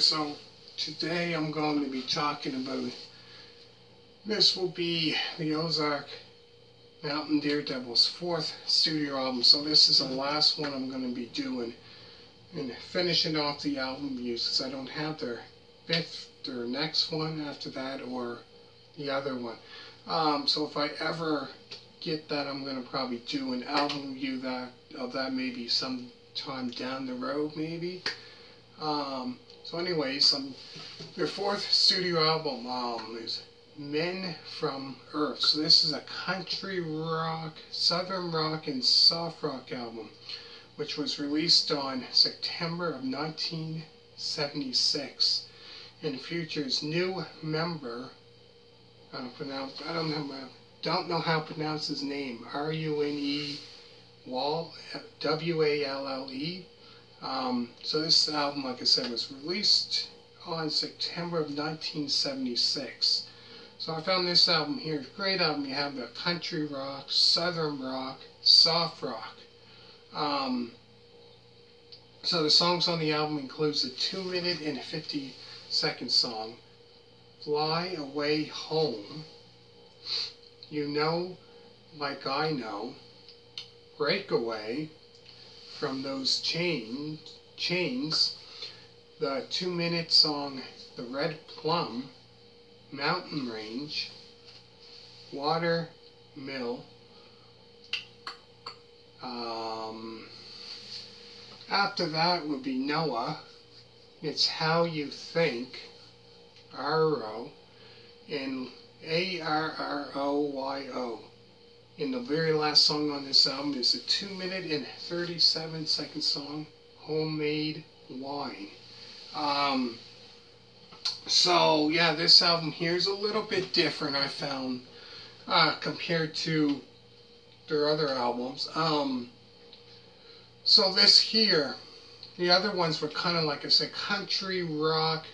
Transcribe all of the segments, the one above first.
So today I'm going to be talking about this will be the Ozark Mountain Daredevils fourth studio album. So this is the last one I'm going to be doing and finishing off the album reviews because I don't have their fifth or next one after that or the other one. Um, so if I ever get that, I'm going to probably do an album review that of that maybe sometime down the road, maybe. Um, so anyways, um, their fourth studio album um, is Men from Earth. So this is a country rock, southern rock, and soft rock album, which was released on September of 1976, and features new member. I don't pronounce. I don't know. Don't know how to pronounce his name. R U N E Wall W A L L E. Um, so this album, like I said, was released on September of 1976. So I found this album here, great album. You have the country rock, southern rock, soft rock. Um, so the songs on the album includes a 2 minute and 50 second song, Fly Away Home, You Know Like I Know, Breakaway, from those chain, chains, the two minute song The Red Plum, Mountain Range, Water Mill, um, after that would be Noah, it's How You Think, R-O, and A-R-R-O-Y-O. And the very last song on this album is a 2 minute and 37 second song, Homemade Wine. Um, so, yeah, this album here is a little bit different, I found, uh, compared to their other albums. Um, so this here, the other ones were kind of like I said, country rock,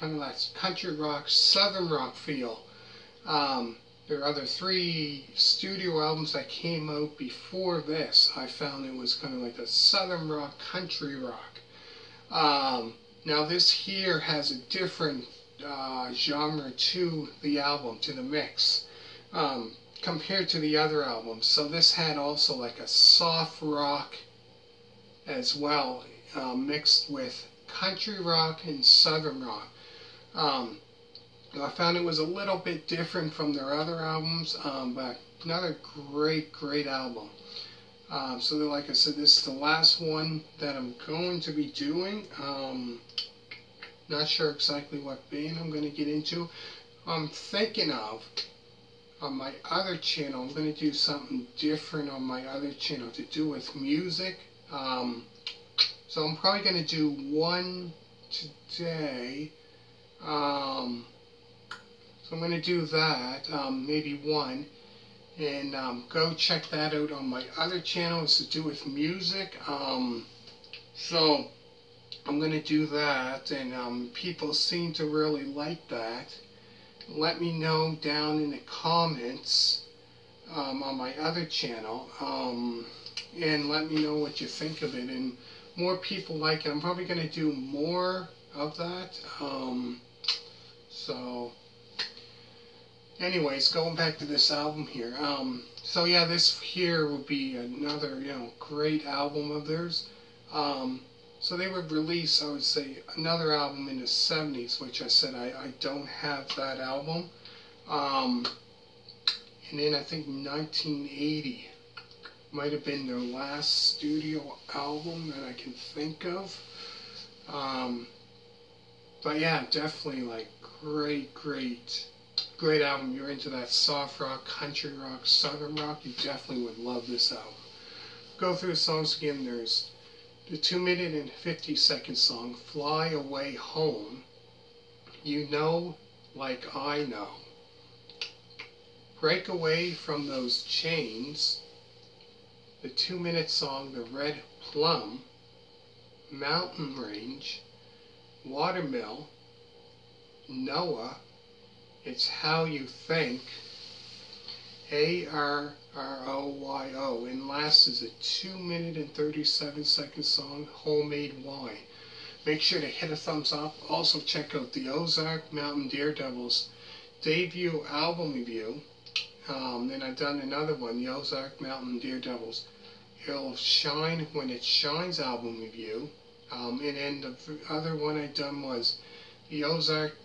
kind of like country rock, southern rock feel. Um, there are other three studio albums that came out before this. I found it was kind of like a southern rock, country rock. Um, now this here has a different uh, genre to the album, to the mix, um, compared to the other albums. So this had also like a soft rock as well, uh, mixed with country rock and southern rock. Um, I found it was a little bit different from their other albums, um, but another great, great album. Um, so like I said, this is the last one that I'm going to be doing. Um, not sure exactly what band I'm going to get into. I'm thinking of, on my other channel, I'm going to do something different on my other channel to do with music. Um, so I'm probably going to do one today. Um, so I'm going to do that, um, maybe one, and um, go check that out on my other channel. It's to do with music. Um, so I'm going to do that, and um, people seem to really like that. Let me know down in the comments um, on my other channel, um, and let me know what you think of it. And more people like it. I'm probably going to do more of that. so anyways, going back to this album here. Um, so yeah, this here would be another, you know, great album of theirs. Um, so they would release, I would say, another album in the 70s, which I said I, I don't have that album. Um, and then I think 1980 might have been their last studio album that I can think of. Um, but yeah, definitely like great, great great album. You're into that soft rock, country rock, southern rock, you definitely would love this album. Go through the songs again. There's the 2 minute and 50 second song, Fly Away Home. You know like I know. Break away from those chains. The 2 minute song, The Red Plum. Mountain Range. Watermill. Noah it's how you think. A-R-R-O-Y-O. And last is a 2 minute and 37 second song, Homemade Wine. make sure to hit a thumbs up. Also check out the Ozark Mountain Daredevils debut album review. Um, then I've done another one, the Ozark Mountain Daredevils. It'll Shine When It Shines album review. Um, and then the other one I done was the Ozark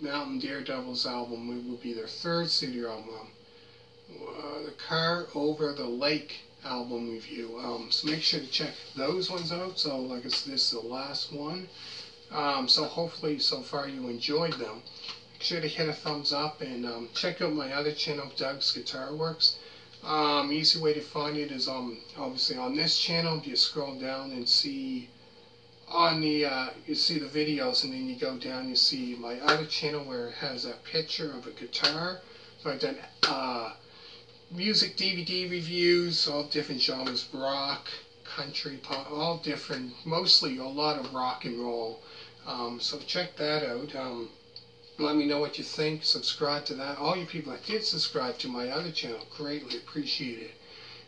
Mountain Daredevils album. It would be their third studio album. Uh, the Car Over the Lake album review. Um, so make sure to check those ones out. So like I said, this is the last one. Um, so hopefully so far you enjoyed them. Make sure to hit a thumbs up and um, check out my other channel, Doug's Guitar Works. Um, easy way to find it is um, obviously on this channel. If You scroll down and see on the uh, you see the videos and then you go down you see my other channel where it has a picture of a guitar. So I've done uh, music DVD reviews, all different genres, rock, country, pop, all different, mostly a lot of rock and roll. Um, so check that out. Um, let me know what you think. Subscribe to that. All you people that did subscribe to my other channel, greatly appreciate it.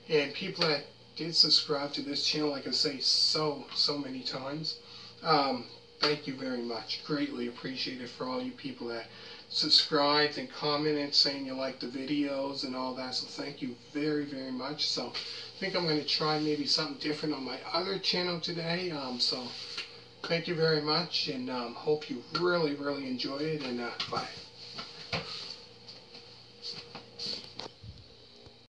And people that did subscribe to this channel, like I say so, so many times, um, thank you very much. Greatly appreciate it for all you people that subscribed and commented saying you like the videos and all that. So thank you very, very much. So I think I'm going to try maybe something different on my other channel today. Um, so thank you very much and um, hope you really, really enjoy it and uh, bye.